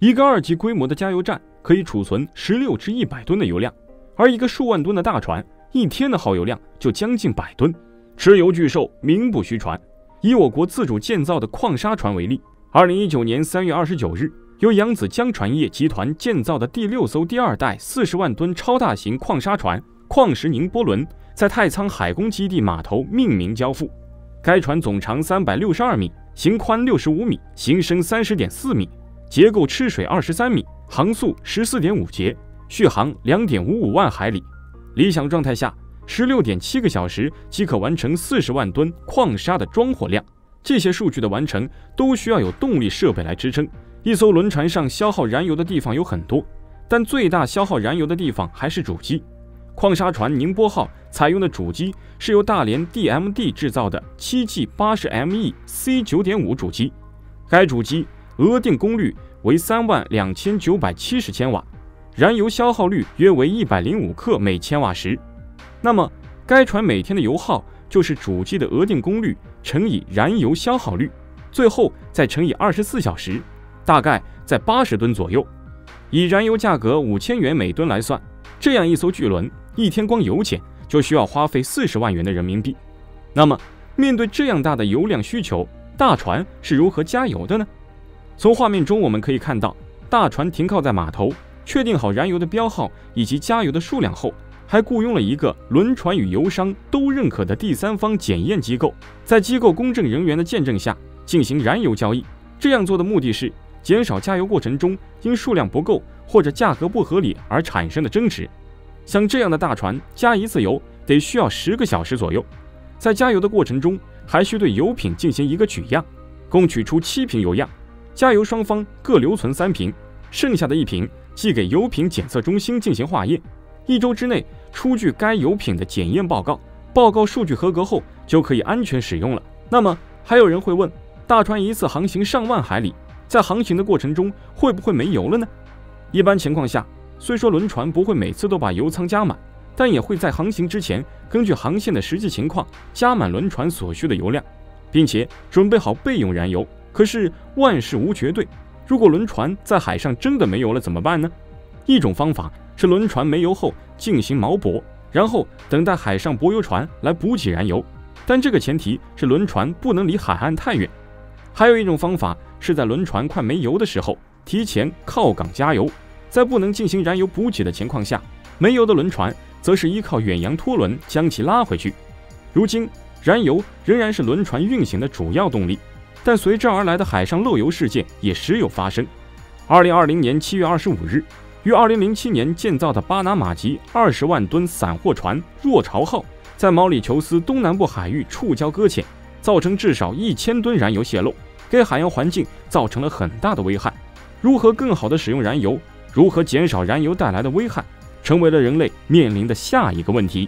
一个二级规模的加油站可以储存十六至一百吨的油量，而一个数万吨的大船，一天的耗油量就将近百吨。蚩尤巨兽，名不虚传。以我国自主建造的矿砂船为例，二零一九年三月二十九日，由扬子江船业集团建造的第六艘第二代四十万吨超大型矿砂船“矿石宁波轮”在太仓海工基地码头命名交付。该船总长三百六十二米，型宽六十五米，型深三十点四米，结构吃水二十三米，航速十四点五节，续航两点五五万海里。理想状态下。十六点七个小时即可完成四十万吨矿砂的装货量。这些数据的完成都需要有动力设备来支撑。一艘轮船上消耗燃油的地方有很多，但最大消耗燃油的地方还是主机。矿砂船宁波号采用的主机是由大连 DMD 制造的七 G 八十 ME C 九点五主机，该主机额定功率为三万两千九百七十千瓦，燃油消耗率约为一百零五克每千瓦时。那么，该船每天的油耗就是主机的额定功率乘以燃油消耗率，最后再乘以二十四小时，大概在八十吨左右。以燃油价格五千元每吨来算，这样一艘巨轮一天光油钱就需要花费四十万元的人民币。那么，面对这样大的油量需求，大船是如何加油的呢？从画面中我们可以看到，大船停靠在码头，确定好燃油的标号以及加油的数量后。还雇佣了一个轮船与油商都认可的第三方检验机构，在机构公证人员的见证下进行燃油交易。这样做的目的是减少加油过程中因数量不够或者价格不合理而产生的争执。像这样的大船加一次油得需要十个小时左右，在加油的过程中还需对油品进行一个取样，共取出七瓶油样，加油双方各留存三瓶，剩下的一瓶寄给油品检测中心进行化验。一周之内出具该油品的检验报告，报告数据合格后就可以安全使用了。那么还有人会问，大船一次航行上万海里，在航行的过程中会不会没油了呢？一般情况下，虽说轮船不会每次都把油舱加满，但也会在航行之前根据航线的实际情况加满轮船所需的油量，并且准备好备用燃油。可是万事无绝对，如果轮船在海上真的没油了怎么办呢？一种方法。是轮船没油后进行锚泊，然后等待海上泊油船来补给燃油，但这个前提是轮船不能离海岸太远。还有一种方法是在轮船快没油的时候提前靠港加油，在不能进行燃油补给的情况下，没油的轮船则是依靠远洋拖轮将其拉回去。如今，燃油仍然是轮船运行的主要动力，但随之而来的海上漏油事件也时有发生。二零二零年七月二十五日。于二零零七年建造的巴拿马级二十万吨散货船“若潮号”在毛里求斯东南部海域触礁搁浅，造成至少一千吨燃油泄漏，给海洋环境造成了很大的危害。如何更好地使用燃油，如何减少燃油带来的危害，成为了人类面临的下一个问题。